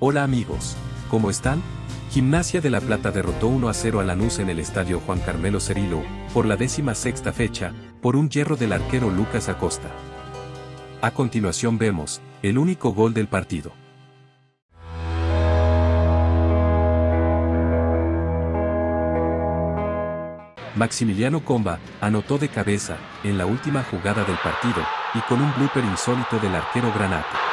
Hola amigos, ¿cómo están? Gimnasia de La Plata derrotó 1 a 0 a Lanús en el estadio Juan Carmelo Cerilo, por la décima sexta fecha, por un hierro del arquero Lucas Acosta. A continuación vemos, el único gol del partido. Maximiliano Comba, anotó de cabeza, en la última jugada del partido, y con un blooper insólito del arquero Granate.